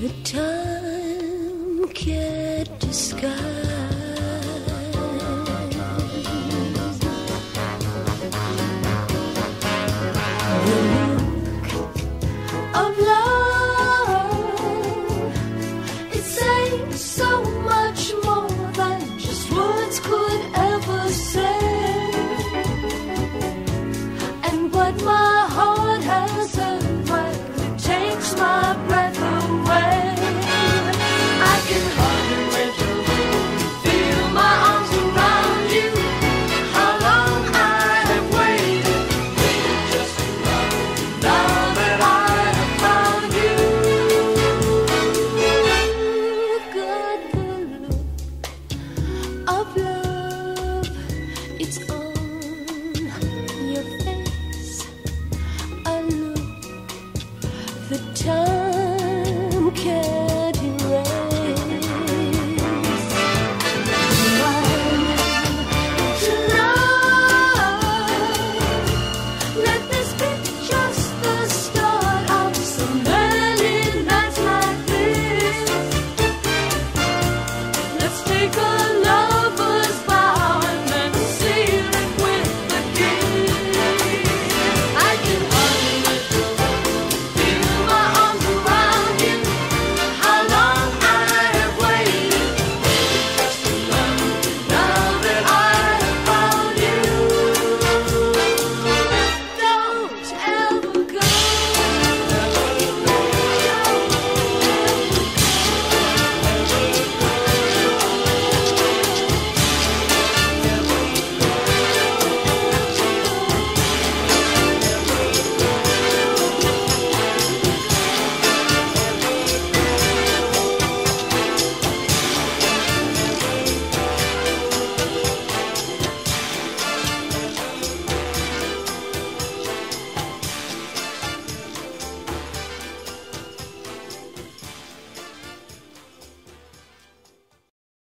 The time can't disguise.